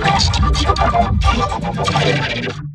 Thank you.